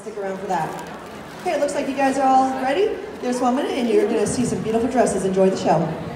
stick around for that. Okay, it looks like you guys are all ready. There's one minute and you're gonna see some beautiful dresses. Enjoy the show.